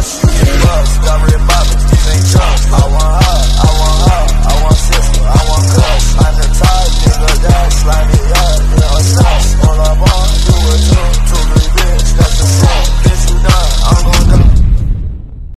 Bust, Bucks, got red